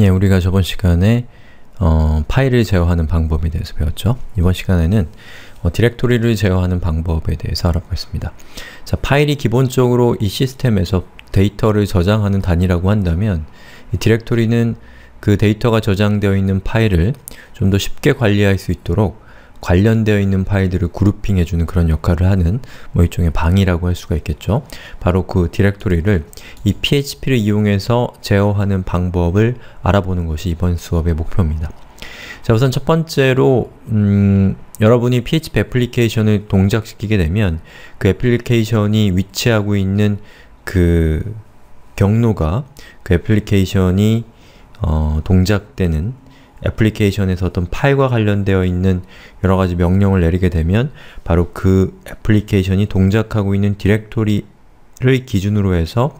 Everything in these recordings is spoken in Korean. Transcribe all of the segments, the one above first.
예, 우리가 저번 시간에 어, 파일을 제어하는 방법에 대해서 배웠죠. 이번 시간에는 어, 디렉토리를 제어하는 방법에 대해서 알아보겠습니다. 자, 파일이 기본적으로 이 시스템에서 데이터를 저장하는 단위라고 한다면 이 디렉토리는 그 데이터가 저장되어 있는 파일을 좀 더 쉽게 관리할 수 있도록 관련되어 있는 파일들을 그룹핑해주는 그런 역할을 하는 뭐 일종의 방이라고 할 수가 있겠죠. 바로 그 디렉토리를 이 php를 이용해서 제어하는 방법을 알아보는 것이 이번 수업의 목표입니다. 자 우선 첫 번째로 음, 여러분이 PHP 애플리케이션을 동작시키게 되면 그 애플리케이션이 위치하고 있는 그 경로가 그 애플리케이션이 어, 동작되는 애플리케이션에서 어떤 파일과 관련되어 있는 여러 가지 명령을 내리게 되면 바로 그 애플리케이션이 동작하고 있는 디렉토리를 기준으로 해서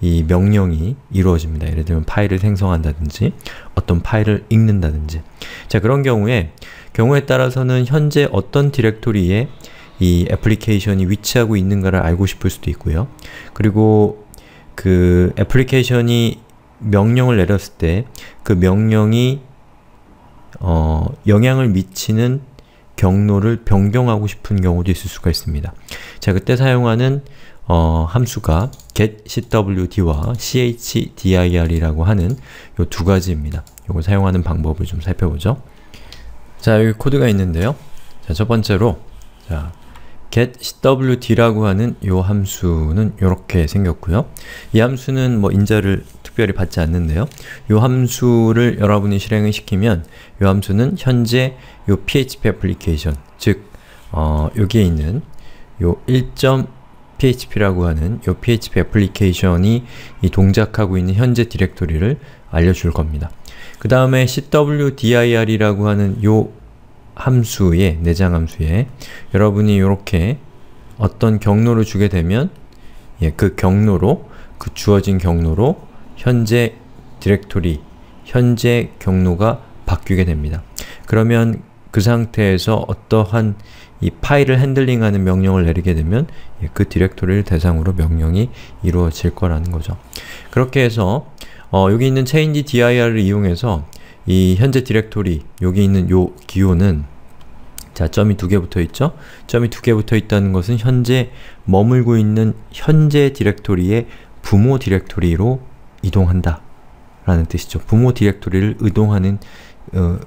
이 명령이 이루어집니다. 예를 들면 파일을 생성한다든지 어떤 파일을 읽는다든지 자 그런 경우에 경우에 따라서는 현재 어떤 디렉토리에 이 애플리케이션이 위치하고 있는가를 알고 싶을 수도 있고요. 그리고 그 애플리케이션이 명령을 내렸을 때 그 명령이 어, 영향을 미치는 경로를 변경하고 싶은 경우도 있을 수가 있습니다. 자, 그때 사용하는 어, 함수가 getcwd와 chdir이라고 하는 요두 가지입니다. 요걸 사용하는 방법을 좀 살펴보죠. 자, 여기 코드가 있는데요. 자, 첫 번째로 자, getcwd라고 하는 요 함수는 이렇게 생겼고요. 이 함수는 뭐 인자를 특별히 받지 않는데요. 요 함수를 여러분이 실행을 시키면 요 함수는 현재 요 PHP 애플리케이션, 즉 어, 여기에 있는 요 1.php라고 하는 요 PHP 애플리케이션이 이 동작하고 있는 현재 디렉토리를 알려줄 겁니다. 그 다음에 cwdir이라고 하는 요 함수에, 내장 함수에 여러분이 이렇게 어떤 경로를 주게 되면 예, 그 경로로, 그 주어진 경로로 현재 디렉토리, 현재 경로가 바뀌게 됩니다. 그러면 그 상태에서 어떠한 이 파일을 핸들링하는 명령을 내리게 되면 예, 그 디렉토리를 대상으로 명령이 이루어질 거라는 거죠. 그렇게 해서 어, 여기 있는 change dir을 이용해서 이 현재 디렉토리, 여기 있는 요 기호는 자, 점이 두 개 붙어 있죠? 점이 두 개 붙어 있다는 것은 현재 머물고 있는 현재 디렉토리의 부모 디렉토리로 이동한다 라는 뜻이죠. 부모 디렉토리를 이동하는 어,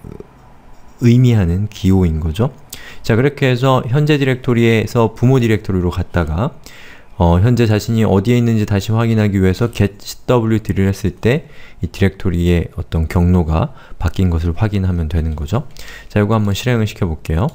의미하는 기호인 거죠. 자, 그렇게 해서 현재 디렉토리에서 부모 디렉토리로 갔다가 어, 현재 자신이 어디에 있는지 다시 확인하기 위해서 getcwd를 했을 때 이 디렉토리의 어떤 경로가 바뀐 것을 확인하면 되는 거죠. 자, 이거 한번 실행을 시켜볼게요.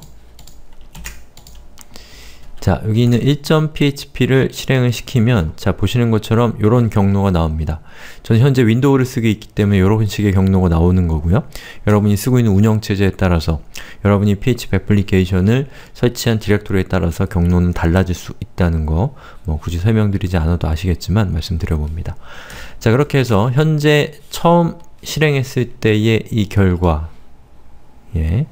자, 여기 있는 1.php를 실행을 시키면 자, 보시는 것처럼 이런 경로가 나옵니다. 저는 현재 윈도우를 쓰고 있기 때문에 이런 식의 경로가 나오는 거고요. 여러분이 쓰고 있는 운영체제에 따라서 여러분이 PHP 애플리케이션을 설치한 디렉토리에 따라서 경로는 달라질 수 있다는 거 뭐 굳이 설명드리지 않아도 아시겠지만 말씀드려봅니다. 자, 그렇게 해서 현재 처음 실행했을 때의 이 결과 예,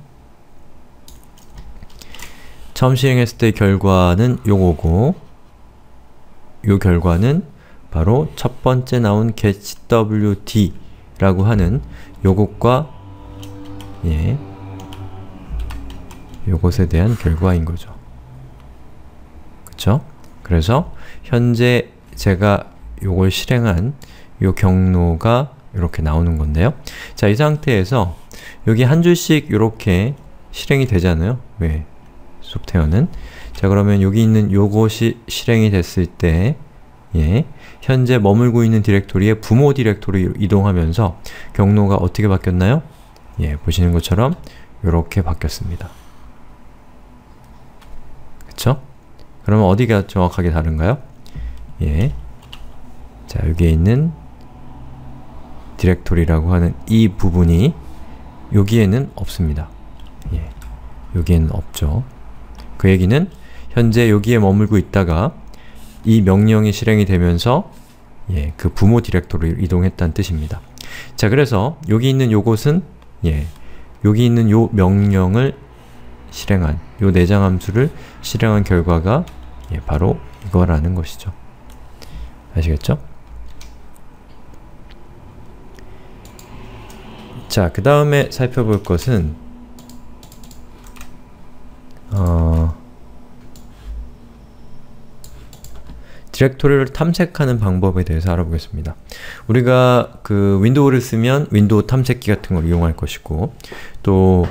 처음 실행했을 때 결과는 요거고 요 결과는 바로 첫 번째 나온 getwd 라고 하는 요것과 예 요것에 대한 결과인 거죠. 그쵸? 그래서 현재 제가 요걸 실행한 요 경로가 이렇게 나오는 건데요. 자, 이 상태에서 여기 한 줄씩 이렇게 실행이 되잖아요. 왜? 소프트웨어는 자 그러면 여기 있는 요것이 실행이 됐을 때 예, 현재 머물고 있는 디렉토리의 부모 디렉토리로 이동하면서 경로가 어떻게 바뀌었나요? 예, 보시는 것처럼 이렇게 바뀌었습니다. 그쵸? 그러면 어디가 정확하게 다른가요? 예, 자 여기에 있는 디렉토리라고 하는 이 부분이 여기에는 없습니다. 예, 여기에는 없죠. 그 얘기는 현재 여기에 머물고 있다가 이 명령이 실행이 되면서 예, 그 부모 디렉토리로 이동했다는 뜻입니다. 자, 그래서 여기 있는 요것은 예, 여기 있는 요 명령을 실행한, 요 내장 함수를 실행한 결과가 예, 바로 이거라는 것이죠. 아시겠죠? 자, 그 다음에 살펴볼 것은 디렉토리를 탐색하는 방법에 대해서 알아보겠습니다. 우리가 그 윈도우를 쓰면 윈도우 탐색기 같은 걸 이용할 것이고 또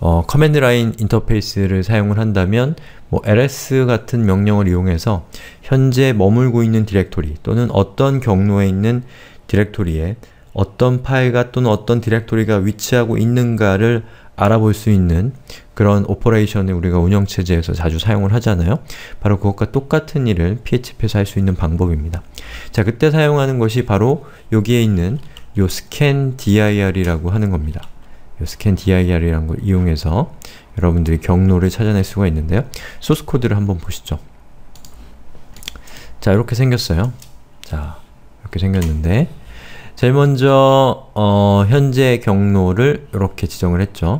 어, command line interface를 사용을 한다면 뭐 ls 같은 명령을 이용해서 현재 머물고 있는 디렉토리 또는 어떤 경로에 있는 디렉토리에 어떤 파일과 또는 어떤 디렉토리가 위치하고 있는가를 알아볼 수 있는 그런 오퍼레이션을 우리가 운영체제에서 자주 사용을 하잖아요. 바로 그것과 똑같은 일을 PHP에서 할 수 있는 방법입니다. 자, 그때 사용하는 것이 바로 여기에 있는 요 scan dir이라고 하는 겁니다. 요 scan dir이라는 걸 이용해서 여러분들이 경로를 찾아낼 수가 있는데요. 소스 코드를 한번 보시죠. 자, 이렇게 생겼어요. 자, 이렇게 생겼는데 제일 먼저 어, 현재 경로를 이렇게 지정을 했죠.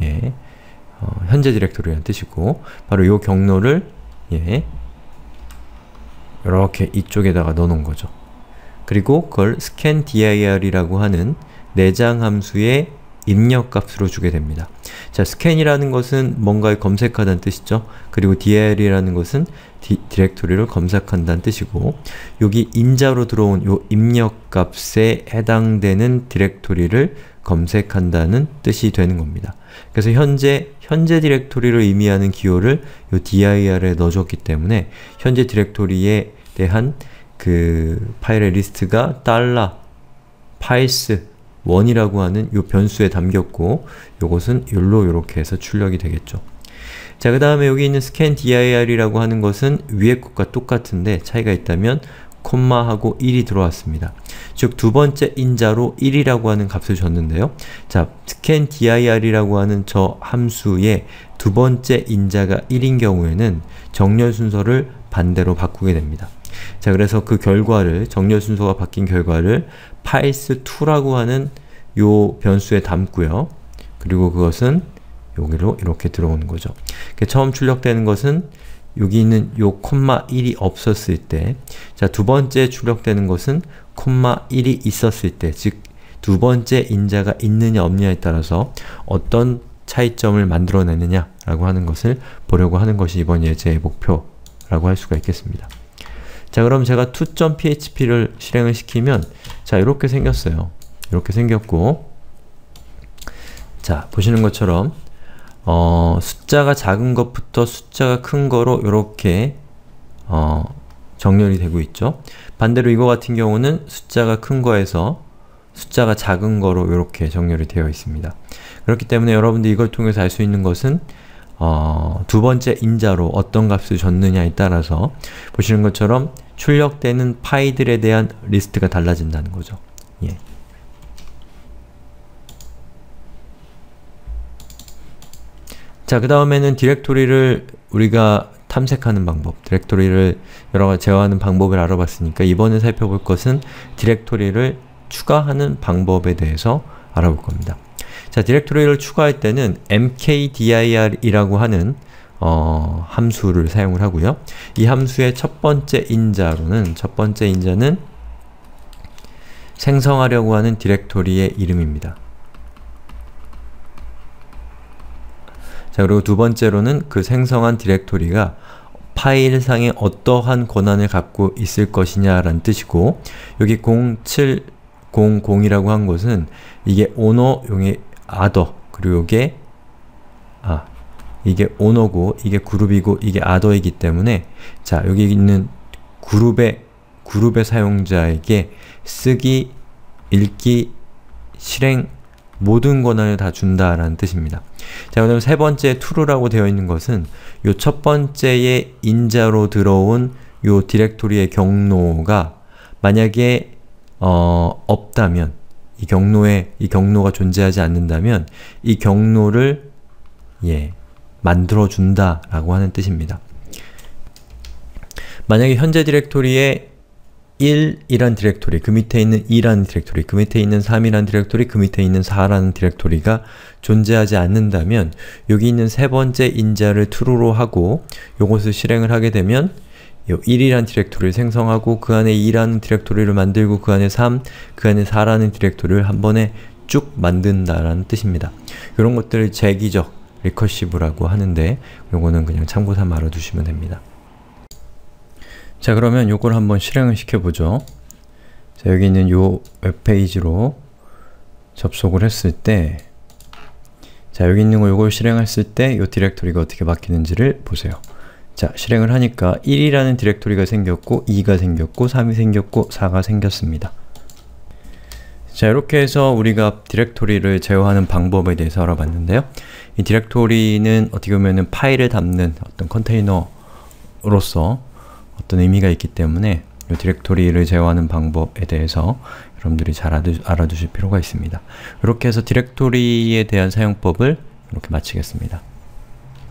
예, 어, 현재 디렉토리라는 뜻이고 바로 이 경로를 예, 이렇게 이쪽에다가 넣어놓은 거죠. 그리고 그걸 scandir이라고 하는 내장 함수의 입력값으로 주게 됩니다. 자, scan이라는 것은 뭔가를 검색하다는 뜻이죠. 그리고 dir이라는 것은 디, 디렉토리를 검색한다는 뜻이고 여기 인자로 들어온 요 입력값에 해당되는 디렉토리를 검색한다는 뜻이 되는 겁니다. 그래서 현재 현재 디렉토리를 의미하는 기호를 요 dir에 넣어줬기 때문에 현재 디렉토리에 대한 그 파일의 리스트가 달러 files 1이라고 하는 요 변수에 담겼고 요것은 율로 이렇게 해서 출력이 되겠죠. 자, 그 다음에 여기 있는 scandir이라고 하는 것은 위에 것과 똑같은데 차이가 있다면 콤마하고 1이 들어왔습니다. 즉, 두 번째 인자로 1이라고 하는 값을 줬는데요. 자, scandir이라고 하는 저 함수의 두 번째 인자가 1인 경우에는 정렬 순서를 반대로 바꾸게 됩니다. 자, 그래서 그 결과를, 정렬 순서가 바뀐 결과를 piles2라고 하는 요 변수에 담고요. 그리고 그것은 여기로 이렇게 들어오는 거죠. 처음 출력되는 것은 여기 있는 요 콤마 1이 없었을 때, 자, 두 번째 출력되는 것은 콤마 1이 있었을 때, 즉, 두 번째 인자가 있느냐 없느냐에 따라서 어떤 차이점을 만들어내느냐 라고 하는 것을 보려고 하는 것이 이번 예제의 목표라고 할 수가 있겠습니다. 자, 그럼 제가 2.php를 실행을 시키면 자, 이렇게 생겼어요. 이렇게 생겼고 자, 보시는 것처럼 어, 숫자가 작은 것부터 숫자가 큰 거로 이렇게 어, 정렬이 되고 있죠. 반대로 이거 같은 경우는 숫자가 큰 거에서 숫자가 작은 거로 이렇게 정렬이 되어 있습니다. 그렇기 때문에 여러분들 이걸 통해서 알 수 있는 것은 어, 두 번째 인자로 어떤 값을 줬느냐에 따라서 보시는 것처럼 출력되는 파일들에 대한 리스트가 달라진다는 거죠. 예. 자, 그 다음에는 디렉토리를 우리가 탐색하는 방법, 디렉토리를 여러 가지 제어하는 방법을 알아봤으니까 이번에 살펴볼 것은 디렉토리를 추가하는 방법에 대해서 알아볼 겁니다. 자, 디렉토리를 추가할 때는 mkdir이라고 하는 어, 함수를 사용을 하고요. 이 함수의 첫 번째 인자로는 첫 번째 인자는 생성하려고 하는 디렉토리의 이름입니다. 자 그리고 두 번째로는 그 생성한 디렉토리가 파일상에 어떠한 권한을 갖고 있을 것이냐라는 뜻이고 여기 0700이라고 한 것은 이게 오너용의 other 그리고 이게 아 이게 오너고 이게 그룹이고 이게 other이기 때문에 자 여기 있는 그룹의 그룹의 사용자에게 쓰기, 읽기, 실행 모든 권한을 다 준다라는 뜻입니다. 자, 그럼 세 번째 true라고 되어 있는 것은 요 첫 번째의 인자로 들어온 요 디렉토리의 경로가 만약에 어, 없다면 이 경로에 이 경로가 존재하지 않는다면 이 경로를 예, 만들어 준다 라고 하는 뜻입니다. 만약에 현재 디렉토리에 1이란 디렉토리, 그 밑에 있는 2라는 디렉토리, 그 밑에 있는 3이라는 디렉토리, 그 밑에 있는 4라는 디렉토리가 존재하지 않는다면 여기 있는 세 번째 인자를 true로 하고 요것을 실행을 하게 되면 요 1이라는 디렉토리를 생성하고 그 안에 2라는 디렉토리를 만들고 그 안에 3, 그 안에 4라는 디렉토리를 한 번에 쭉 만든다라는 뜻입니다. 이런 것들을 재귀적, recursive라고 하는데 요거는 그냥 참고 삼아 알아두시면 됩니다. 자 그러면 요걸 한번 실행을 시켜보죠. 자 여기 있는 요 웹페이지로 접속을 했을 때 자, 여기 있는 거 요걸 실행했을 때이 디렉토리가 어떻게 바뀌는지를 보세요. 자, 실행을 하니까 1이라는 디렉토리가 생겼고 2가 생겼고 3이 생겼고 4가 생겼습니다. 자, 이렇게 해서 우리가 디렉토리를 제어하는 방법에 대해서 알아봤는데요. 이 디렉토리는 어떻게 보면 파일을 담는 어떤 컨테이너로서 어떤 의미가 있기 때문에 이 디렉토리를 제어하는 방법에 대해서 여러분들이 잘 알아두실 필요가 있습니다. 이렇게 해서 디렉토리에 대한 사용법을 이렇게 마치겠습니다.